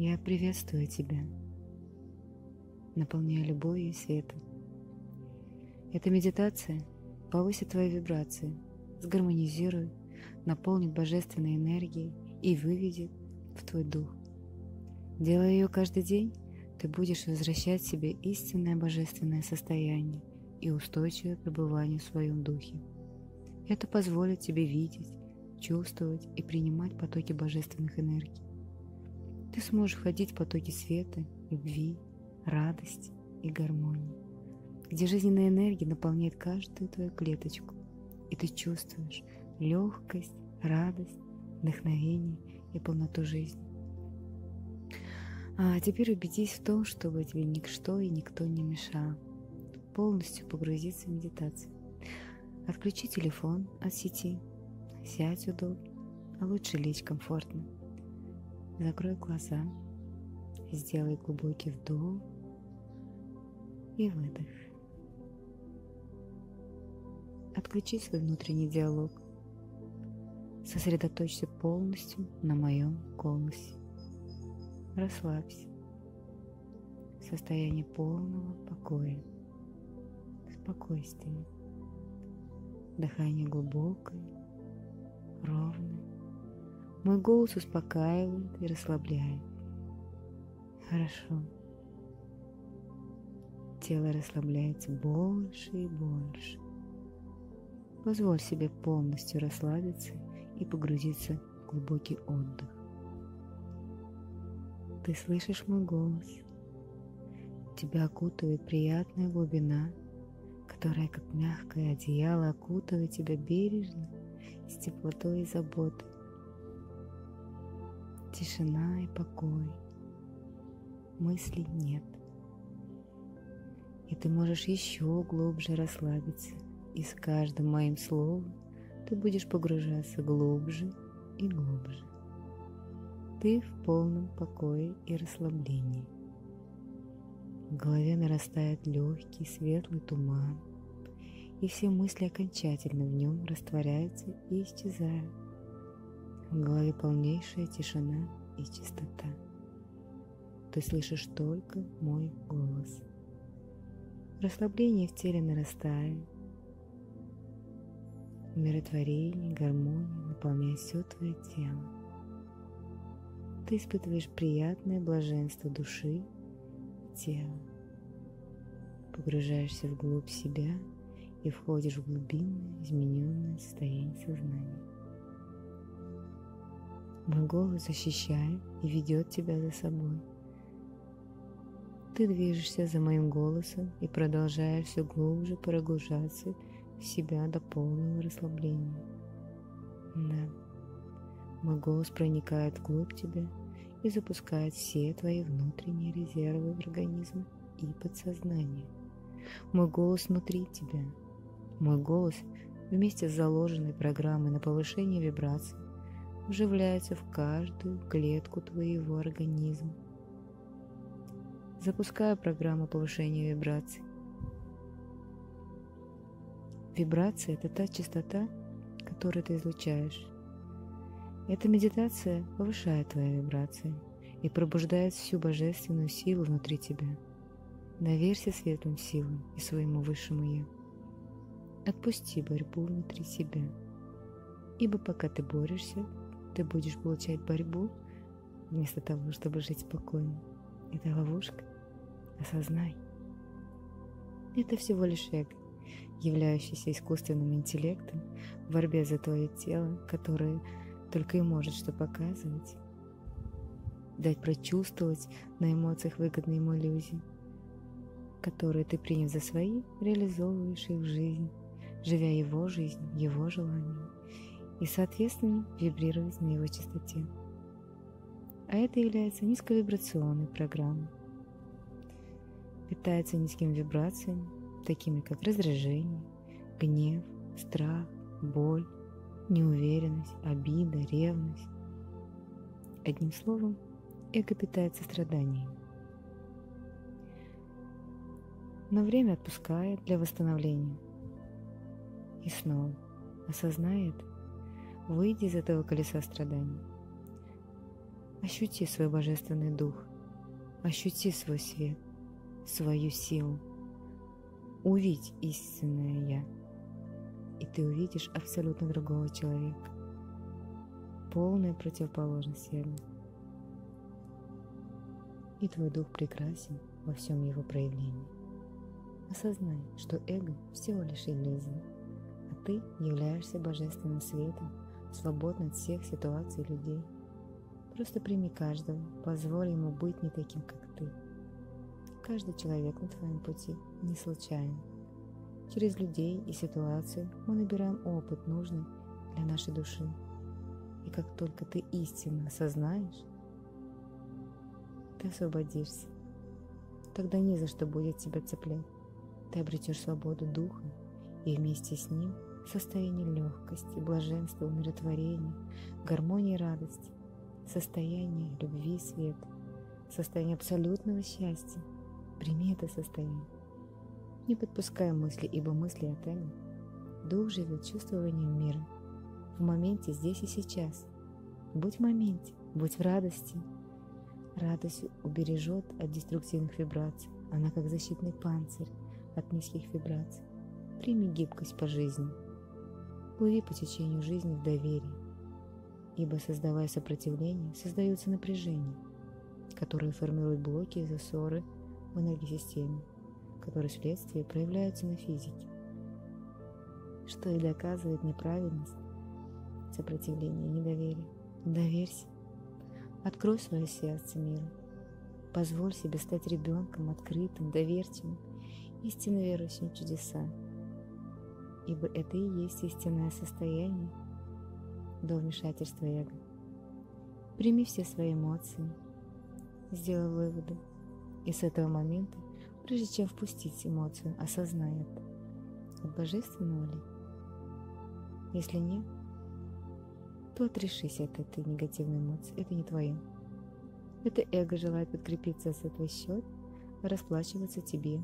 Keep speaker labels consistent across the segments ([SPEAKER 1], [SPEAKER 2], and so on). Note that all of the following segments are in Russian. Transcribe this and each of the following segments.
[SPEAKER 1] Я приветствую тебя, наполняя любовью и светом. Эта медитация повысит твои вибрации, сгармонизирует, наполнит божественной энергией и выведет в твой дух. Делая ее каждый день, ты будешь возвращать себе истинное божественное состояние и устойчивое пребывание в своем духе. Это позволит тебе видеть, чувствовать и принимать потоки божественных энергий. Ты сможешь входить в потоки света, любви, радости и гармонии, где жизненная энергия наполняет каждую твою клеточку, и ты чувствуешь легкость, радость, вдохновение и полноту жизни. А теперь убедись в том, чтобы тебе ничто и никто не мешал. Полностью погрузиться в медитацию. Отключи телефон от сети, сядь удобно, а лучше лечь комфортно. Закрой глаза, сделай глубокий вдох и выдох. Отключи свой внутренний диалог. Сосредоточься полностью на моем голосе. Расслабься. Состояние полного покоя, спокойствия. Дыхание глубокое, ровное. Мой голос успокаивает и расслабляет. Хорошо. Тело расслабляется больше и больше. Позволь себе полностью расслабиться и погрузиться в глубокий отдых. Ты слышишь мой голос. Тебя окутывает приятная глубина, которая, как мягкое одеяло, окутывает тебя бережно, с теплотой и заботой. Тишина и покой. Мыслей нет. И ты можешь еще глубже расслабиться – и с каждым моим словом ты будешь погружаться глубже и глубже. Ты в полном покое и расслаблении. В голове нарастает легкий светлый туман, и все мысли окончательно в нем растворяются и исчезают. В голове полнейшая тишина и чистота. Ты слышишь только мой голос. Расслабление в теле нарастает, умиротворение, гармония наполняет все твое тело. Ты испытываешь приятное блаженство души и тела. Погружаешься вглубь себя и входишь в глубинное, измененное состояние сознания. Мой голос защищает и ведет тебя за собой. Ты движешься за моим голосом и продолжаешь все глубже прогружаться себя до полного расслабления. Да, мой голос проникает вглубь тебя и запускает все твои внутренние резервы организма и подсознания. Мой голос внутри тебя. Мой голос вместе с заложенной программой на повышение вибраций вживляется в каждую клетку твоего организма. Запускаю программу повышения вибраций Вибрация – это та частота, которую ты излучаешь. Эта медитация повышает твои вибрации и пробуждает всю божественную силу внутри тебя. Доверься светлым силам и своему высшему Я. Отпусти борьбу внутри себя, ибо пока ты борешься, ты будешь получать борьбу вместо того, чтобы жить спокойно. Это ловушка. Осознай. Это всего лишь эго являющийся искусственным интеллектом в борьбе за твое тело, которое только и может что показывать, дать прочувствовать на эмоциях выгодные ему иллюзии, которые ты, приняв за свои, реализовываешь их в жизнь, живя его жизнь, его желаниями, и, соответственно, вибрировать на его частоте. А это является низковибрационной программой. Питается низкими вибрациями, такими как раздражение, гнев, страх, боль, неуверенность, обида, ревность. Одним словом, эго питается страданиями. Но время отпускает для восстановления. И снова осознает, выйди из этого колеса страданий. Ощути свой божественный дух. Ощути свой свет, свою силу. Увидь истинное Я. И ты увидишь абсолютно другого человека. Полная противоположность эго. И твой дух прекрасен во всем его проявлении. Осознай, что эго всего лишь иллюзия, а ты являешься божественным светом, свободный от всех ситуаций людей – Просто прими каждого, позволь ему быть не таким, как ты. Каждый человек на твоем пути не случайен. Через людей и ситуации мы набираем опыт, нужный для нашей души. И как только ты истинно осознаешь, ты освободишься. Тогда не за что будет тебя цеплять. Ты обретешь свободу духа и вместе с ним состояние легкости, блаженства, умиротворения, гармонии и радости состояние любви, света, состояние абсолютного счастья. Прими это состояние. Не подпускай мысли, ибо мысли от эго. Дух живет чувствованием мира. В моменте здесь и сейчас. Будь в моменте, будь в радости. Радость убережет от деструктивных вибраций. Она как защитный панцирь от низких вибраций. Прими гибкость по жизни. Плыви по течению жизни в доверии ибо создавая сопротивление, создается напряжение, которое формирует блоки и засоры в энергосистеме, которые вследствие проявляются на физике, что и доказывает неправильность сопротивления и недоверия. Доверься. Открой свое сердце миру. Позволь себе стать ребенком открытым, доверчивым, истинно верующим в чудеса. Ибо это и есть истинное состояние – до вмешательства эго. Прими все свои эмоции, сделай выводы, и с этого момента, прежде чем впустить эмоцию, осознай это. От божественного ли? Если нет, то отрешись от этой негативной эмоции, это не твое. Это эго желает подкрепиться за твой счет, расплачиваться тебе.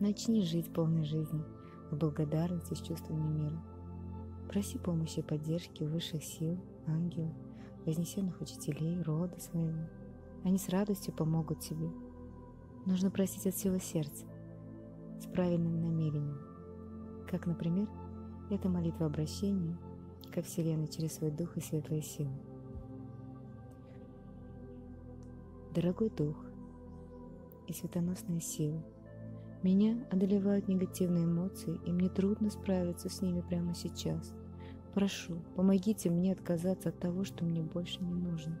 [SPEAKER 1] Начни жить полной жизнью, в благодарности с чувствами мира. Проси помощи и поддержки высших сил, ангелов, вознесенных учителей, рода своего. Они с радостью помогут тебе. Нужно просить от всего сердца, с правильным намерением. Как, например, это молитва обращения ко Вселенной через свой дух и светлые силы. Дорогой дух и светоносная сила, меня одолевают негативные эмоции, и мне трудно справиться с ними прямо сейчас – Прошу, помогите мне отказаться от того, что мне больше не нужно.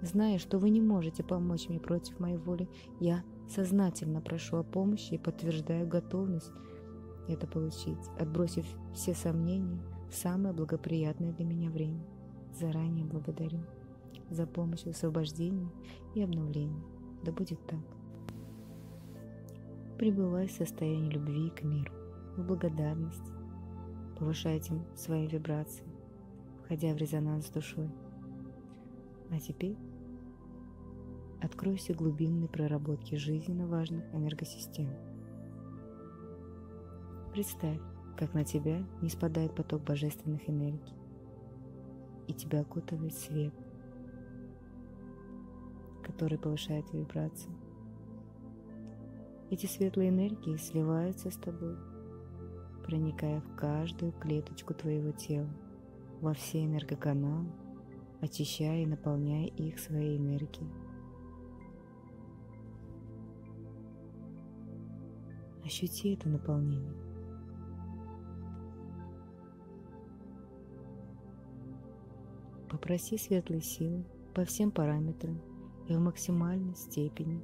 [SPEAKER 1] Зная, что вы не можете помочь мне против моей воли, я сознательно прошу о помощи и подтверждаю готовность это получить, отбросив все сомнения в самое благоприятное для меня время. Заранее благодарю за помощь в освобождении и обновлении. Да будет так. Пребывай в состоянии любви к миру, в благодарности, повышайте свои вибрации, входя в резонанс с душой. А теперь откройся глубинной проработки жизненно важных энергосистем. Представь, как на тебя не спадает поток божественных энергий, и тебя окутывает свет, который повышает вибрации. Эти светлые энергии сливаются с тобой – проникая в каждую клеточку твоего тела, во все энергоканалы, очищая и наполняя их своей энергией. Ощути это наполнение. Попроси светлой силы по всем параметрам и в максимальной степени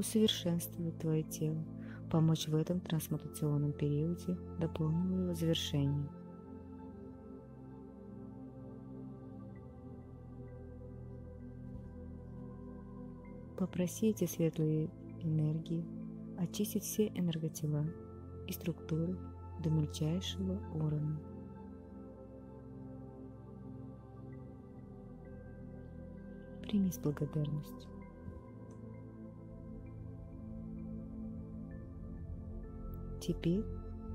[SPEAKER 1] усовершенствовать твое тело помочь в этом трансмутационном периоде до полного его завершения. Попроси эти светлые энергии очистить все энерготела и структуры до мельчайшего уровня. Прими с благодарностью. Теперь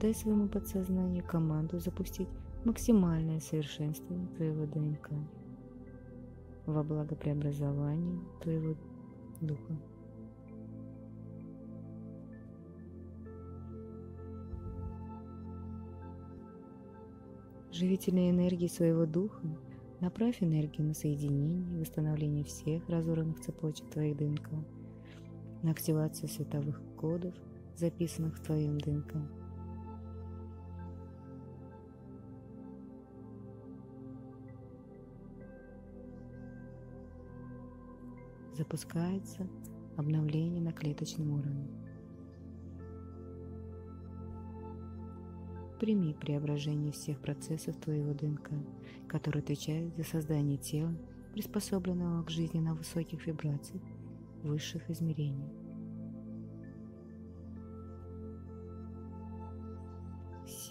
[SPEAKER 1] дай своему подсознанию команду запустить максимальное совершенствование твоего ДНК. во благо преобразования твоего духа. Живительной энергии своего духа направь энергию на соединение и восстановление всех разорванных цепочек твоих ДНК, на активацию световых кодов, записанных твоем ДНК. Запускается обновление на клеточном уровне. Прими преображение всех процессов твоего ДНК, которые отвечают за создание тела, приспособленного к жизни на высоких вибрациях, высших измерений.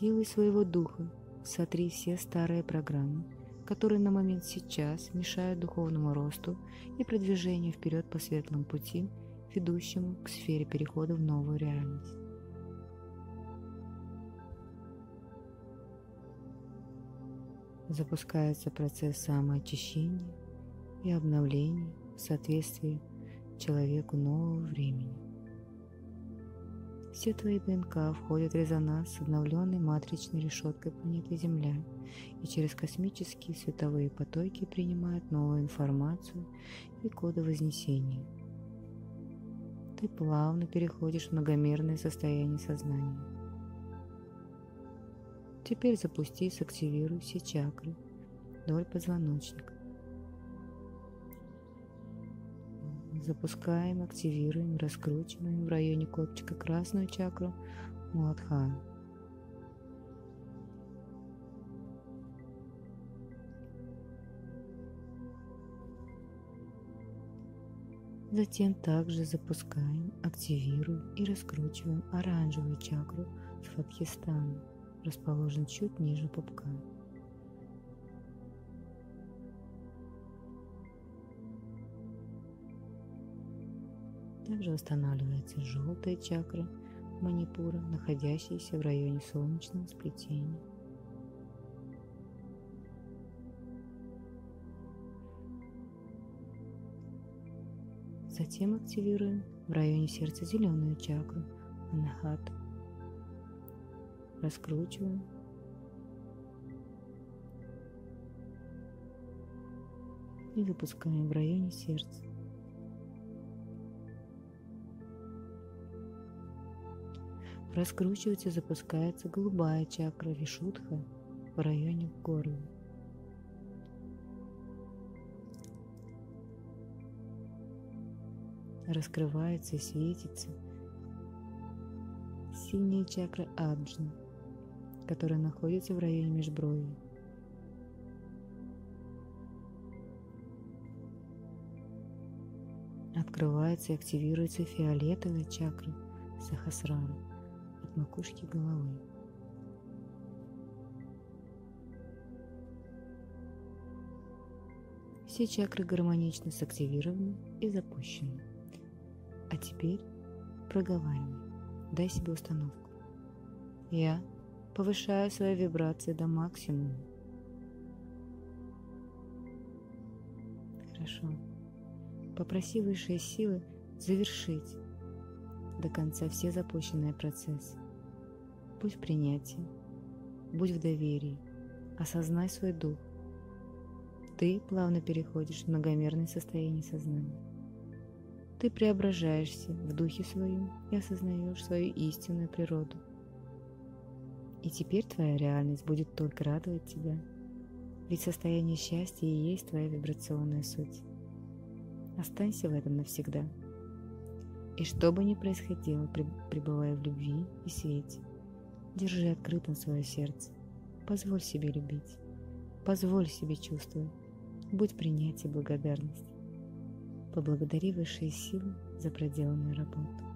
[SPEAKER 1] Силой своего духа сотри все старые программы, которые на момент сейчас мешают духовному росту и продвижению вперед по светлому пути, ведущему к сфере перехода в новую реальность. запускается процесс самоочищения и обновления в соответствии человеку нового времени. Все твои ДНК входят в резонанс с обновленной матричной решеткой планеты Земля и через космические световые потоки принимают новую информацию и коды Вознесения. Ты плавно переходишь в многомерное состояние сознания. Теперь запусти и сактивируй все чакры вдоль позвоночника. Запускаем, активируем, раскручиваем в районе копчика красную чакру Муладхана. Затем также запускаем, активируем и раскручиваем оранжевую чакру Свадхистана расположен чуть ниже пупка. Также восстанавливается желтая чакра манипура, находящаяся в районе солнечного сплетения. Затем активируем в районе сердца зеленую чакру Анахата раскручиваем. И выпускаем в районе сердца. Раскручивается, запускается голубая чакра Вишудха в районе горла. Раскрывается и светится синяя чакра Аджна – которая находится в районе межброви. Открывается и активируется фиолетовая чакра Сахасрара от макушки головы. Все чакры гармонично сактивированы и запущены. А теперь проговаривай. Дай себе установку. Я повышаю свои вибрации до максимума. Хорошо. Попроси высшие силы завершить до конца все запущенные процессы. Будь в принятии, будь в доверии, осознай свой дух. Ты плавно переходишь в многомерное состояние сознания. Ты преображаешься в духе своем и осознаешь свою истинную природу – и теперь твоя реальность будет только радовать тебя. Ведь состояние счастья и есть твоя вибрационная суть. Останься в этом навсегда. И что бы ни происходило, пребывая в любви и свете, держи открытым свое сердце. Позволь себе любить. Позволь себе чувствовать. Будь принятие благодарность. Поблагодари высшие силы за проделанную работу.